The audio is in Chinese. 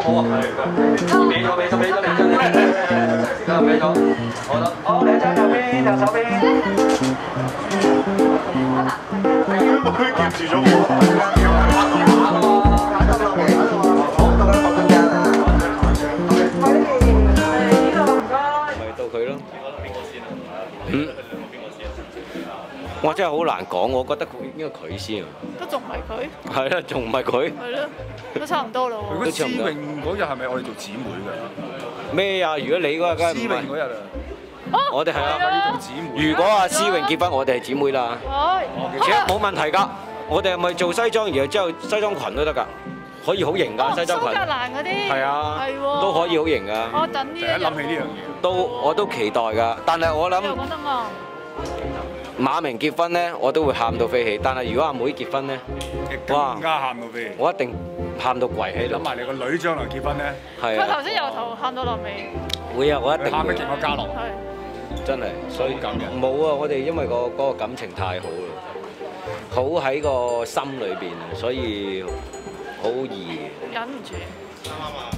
好好啊，俾咗俾咗俾咗俾咗，時間俾咗，好啦，好，兩張右邊，右手邊。佢夾住咗我。咪到佢咯。嗯。哇！真係好難講，我覺得佢應該佢先啊。都仲唔係佢？係啦，仲唔係佢？係咯，都差唔多咯喎。如果思穎嗰日係咪我哋做姊妹㗎？咩啊？如果你嗰日梗係思唔係，嗰日啊，我哋係啊。要做姊妹。如果阿思榮結婚，我哋係姊妹啦。係。其實冇問題㗎。我哋係咪做西裝，然後之後西裝裙都得㗎？可以好型㗎，西裝裙。蘇格蘭嗰啲。係啊。都可以好型㗎。我等呢一諗起呢樣嘢。都我都期待㗎，但係我諗得啱。馬明結婚咧，我都會喊到飛起。但係如果阿妹結婚咧，哇更加喊到飛。我一定喊到跪喺度。諗埋你個女將來結婚咧，係啊，佢頭先由頭喊到落尾。會啊，我一定會喊得勁過家樂。係。真係，所以冇啊！我哋因為個嗰個感情太好啦，好喺個心裏邊啊，所以好易。忍唔住。啱啱啊！